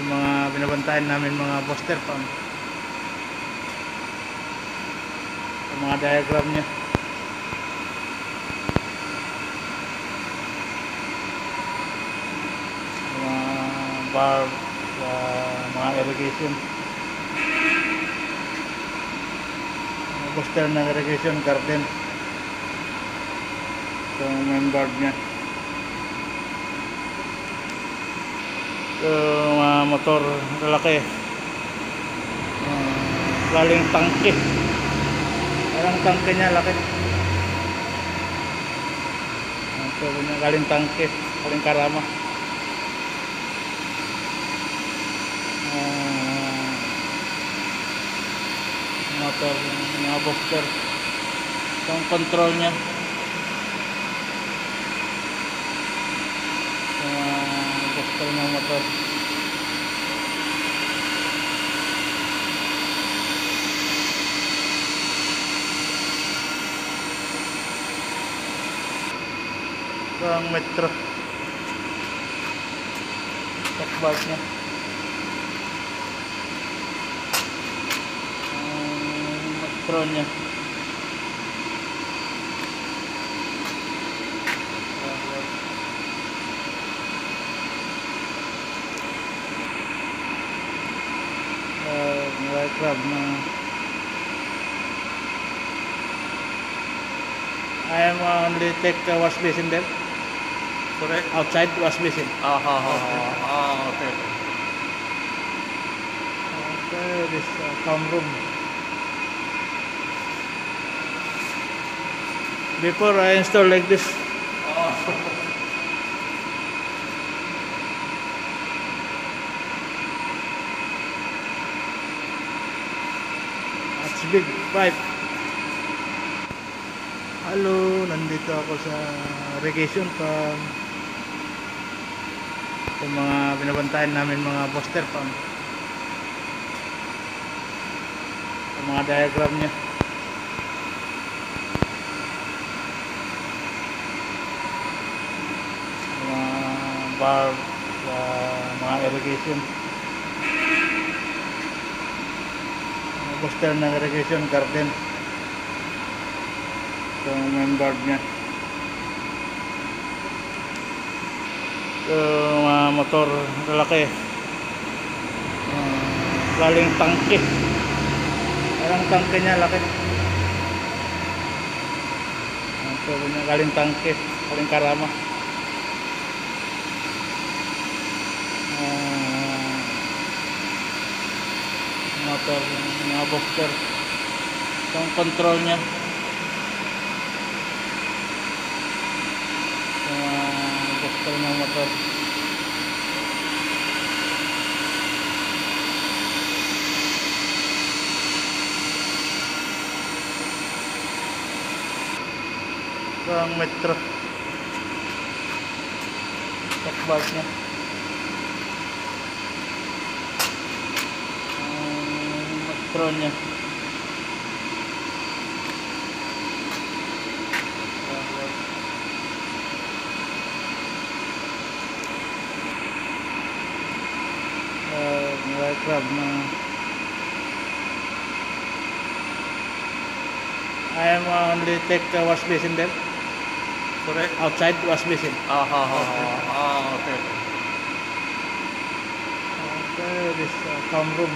Yung mga binabantayan namin mga booster pump. Yung mga diagram niya. Mga valve, sa mga irrigation. Mga booster ng irrigation garden. Ito yung main board niya. Ito motor lalaki. Uh, galing tangke. Parang tangke niya laki. Ito yung galing tangke. Galing karama. Ah, motor mga booster. Ito yung control niya. Mga booster ng motor. Ito ang metro. Takbag niya. Ang metro niya. Uh, white crab na I am uh, only take uh, wash basin there. Correct? Outside wash basin. Ah, ha, ha, ha. Ah, okay. okay. Okay, this uh, town room. Before I install like this, Ah, that's big pipe. Hello, nandito ako sa irrigation pump. Yung mga binabantayan namin mga booster pump. Yung mga diagram niya. Mga valve, sa mga irrigation. Mga booster ng irrigation garden. Ito yung main board niya. Ito motor lalaki. Uh, galing tangke. Parang tangke niya laki. Ito yung galing tangke. Galing karama. Ah, motor mga booster. Ito yung control niya. Ito mga booster ng motor. Ito ang metro. Takbag niya. Ang metro niya. Uh, white crab na I am uh, only take uh, wash basin there. Correct? Outside wash basin. Ah, ha. Ah, okay. okay. This uh, town room.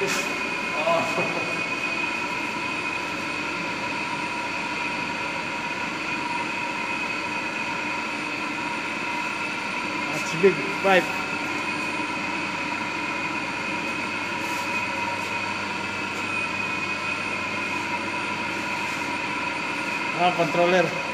This Ah, that's big pipe. Ah, controller.